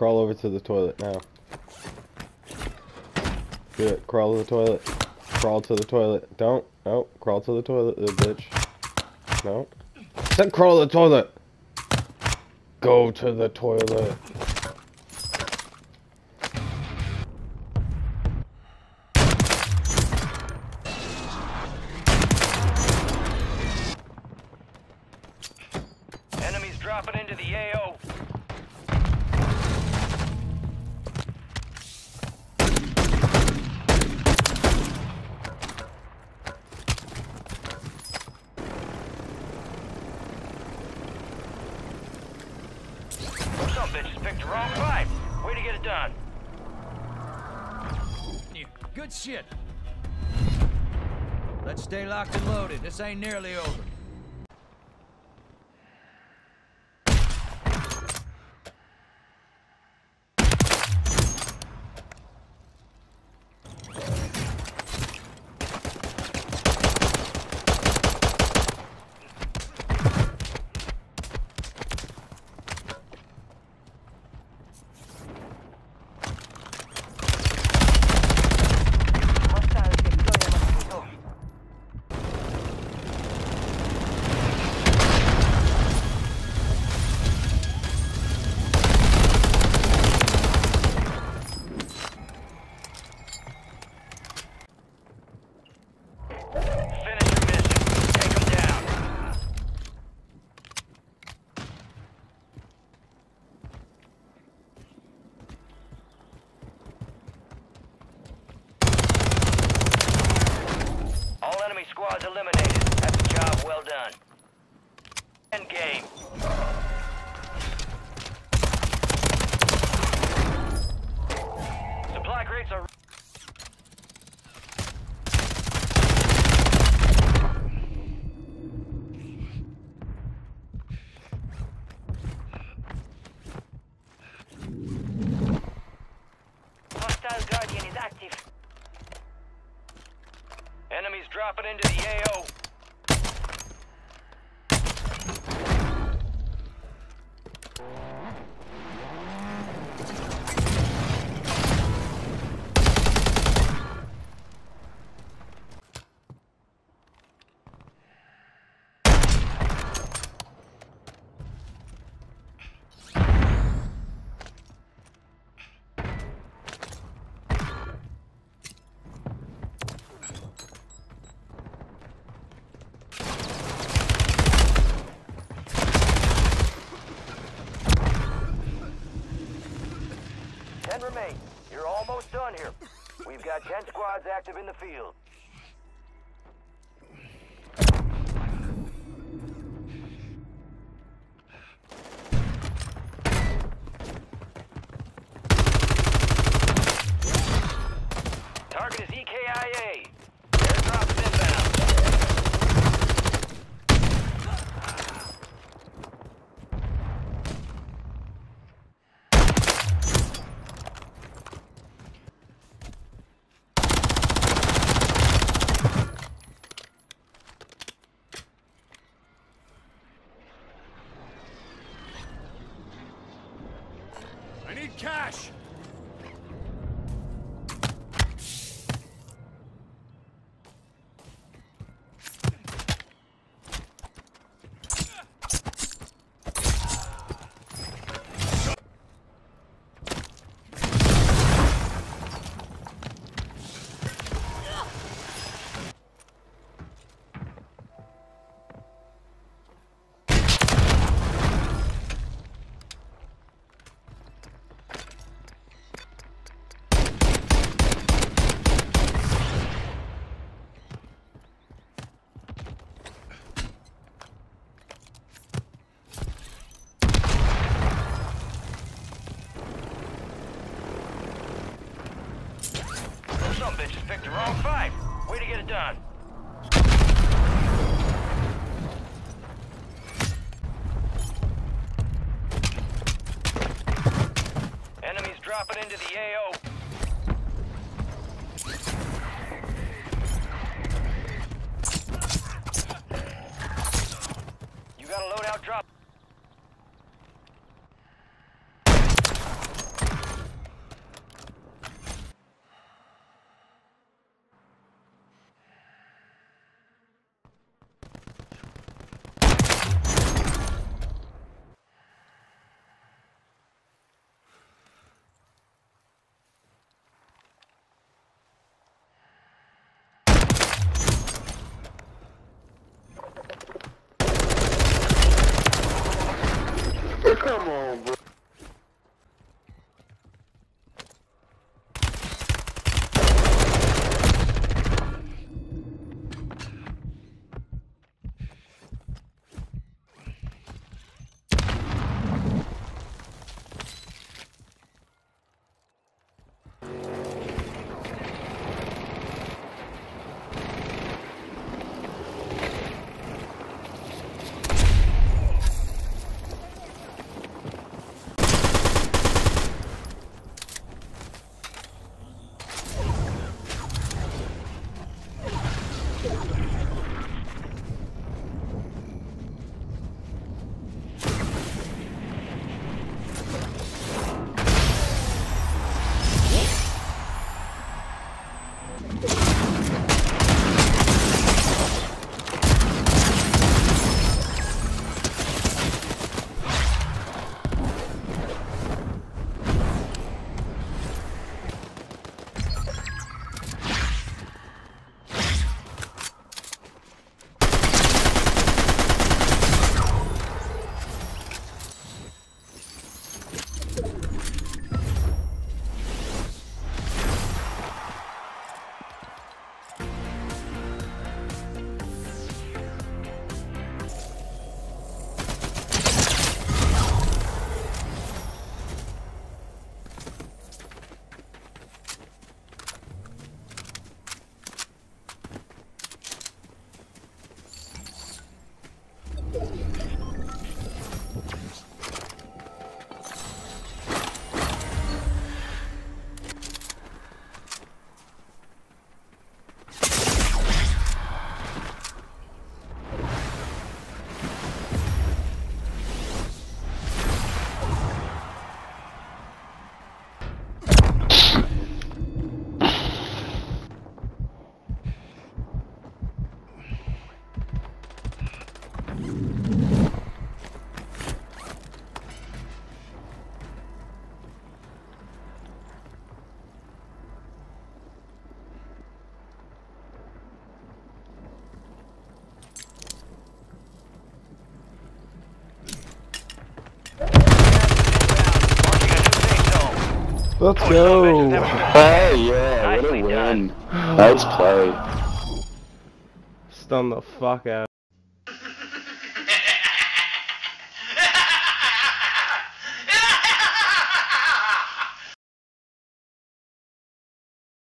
Crawl over to the toilet now. Do it. Crawl to the toilet. Crawl to the toilet. Don't. No. Crawl to the toilet, little bitch. No. Said crawl to the toilet. Go to the toilet. Good shit. Let's stay locked and loaded. This ain't nearly over. Well done. End game. Ten squads active in the field. I need cash! Some bitches picked the wrong fight. Way to get it done. Enemies dropping into the AO. Let's go. salvation. Oh yeah, what a Nicely done. win. Nice play. Stun the fuck out.